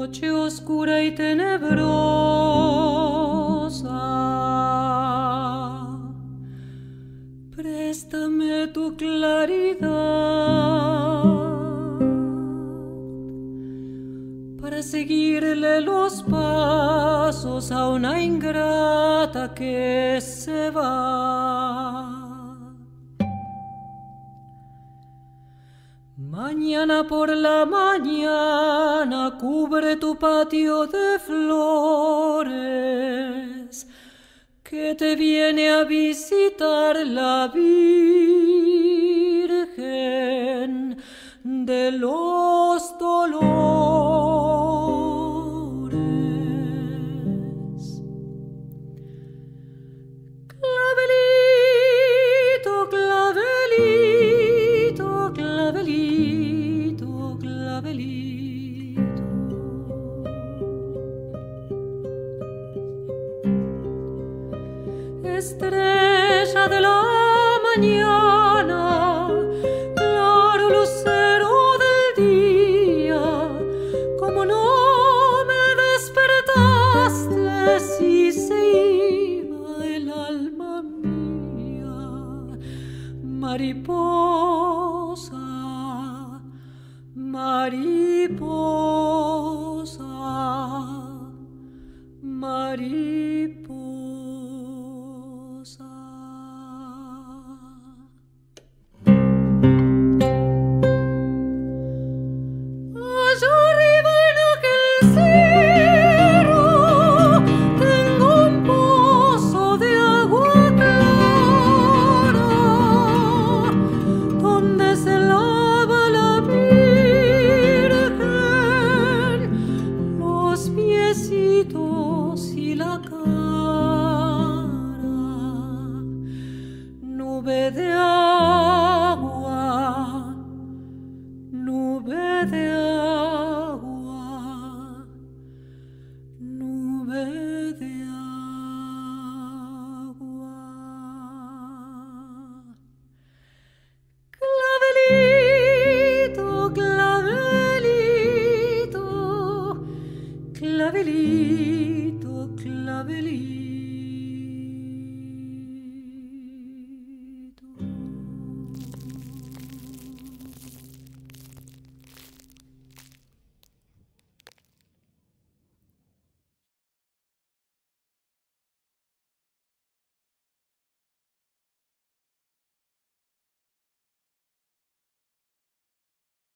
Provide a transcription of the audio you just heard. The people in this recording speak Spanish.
noche oscura y tenebrosa. Préstame tu claridad para seguirle los pasos a una ingrata que se va. Mañana por la mañana cubre tu patio de flores, que te viene a visitar la Virgen Estrella de la mañana, claro lucero del día, como no me despertaste si se iba el alma mía, mariposa, mariposa, mariposa. nube de agua, nube de agua, nube de agua.